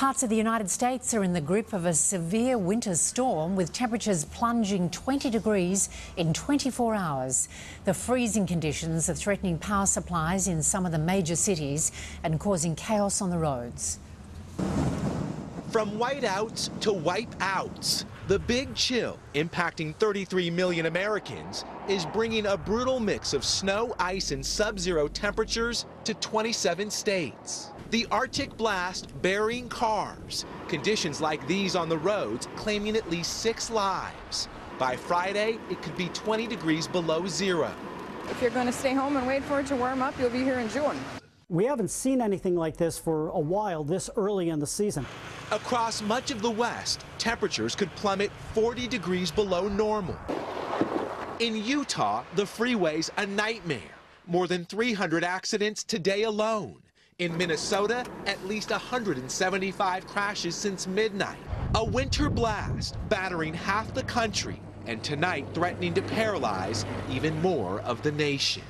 Parts of the United States are in the grip of a severe winter storm with temperatures plunging 20 degrees in 24 hours. The freezing conditions are threatening power supplies in some of the major cities and causing chaos on the roads. From whiteouts to wipeouts, the big chill impacting 33 million Americans is bringing a brutal mix of snow, ice, and sub-zero temperatures to 27 states. The Arctic blast burying cars. Conditions like these on the roads claiming at least six lives. By Friday, it could be 20 degrees below zero. If you're going to stay home and wait for it to warm up, you'll be here in June. We haven't seen anything like this for a while this early in the season. Across much of the West, temperatures could plummet 40 degrees below normal. In Utah, the freeway's a nightmare. More than 300 accidents today alone. In Minnesota, at least 175 crashes since midnight. A winter blast battering half the country and tonight threatening to paralyze even more of the nation.